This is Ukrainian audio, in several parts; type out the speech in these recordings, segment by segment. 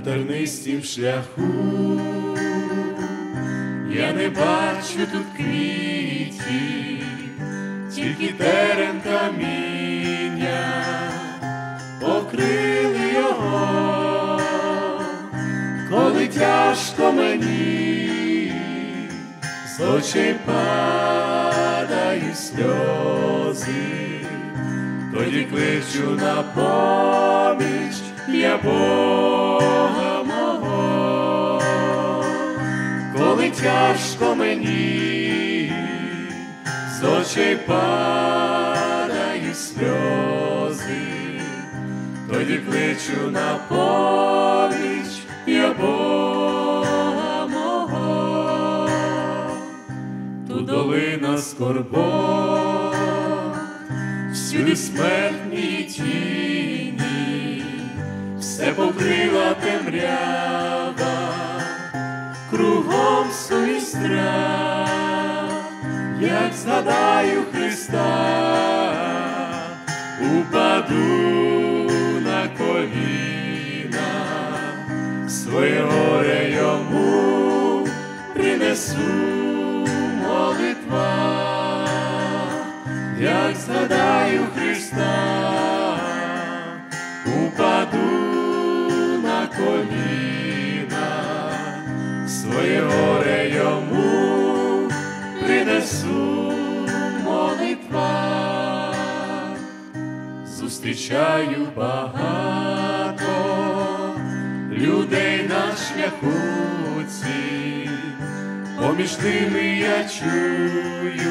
на тернистім шляху, я не бачу тут квітів, тільки терен каміння, покрили його, коли тяжко мені, з очей падають сльози, тоді кличу на поміч я Бога тяжко мені, з очей падають сльози, тоді кличу на поміч я Бога мого, тут долина скорбот, всюди смертні тіні, все покрила темрява, кругом страх, як згадаю Христа, упаду на коліна, своє горе йому принесу молитва, як згадаю Христа, принесу молитва, зустрічаю багато людей на шляху цім, поміж ними я чуюсь,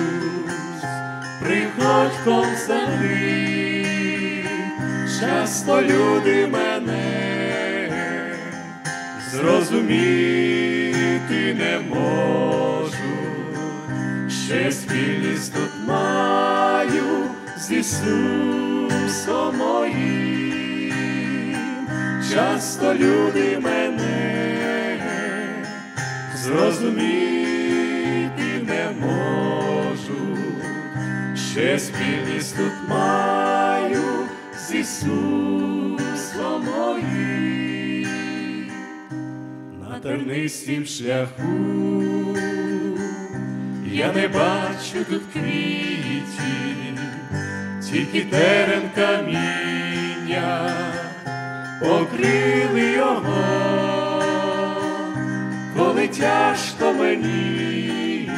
приходьком землі, часто люди мене зрозуміти не можуть, ще спільність тут маю з Ісусом моїм, часто люди мене зрозуміти не можуть, ще спільність тут маю з Ісусом моїм. На тернистім шляху, я не бачу тут квітів, тільки терен каміння, покрили його, коли тяжко мені,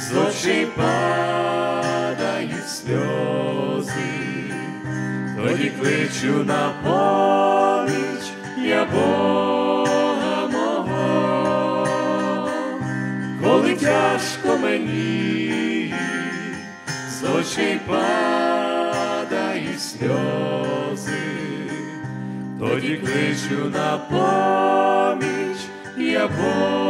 з очей падають сльози, тоді кличу на поміч я Бога коли тяжко мені, з очей падають сльози, тоді кличу на поміч я Бога.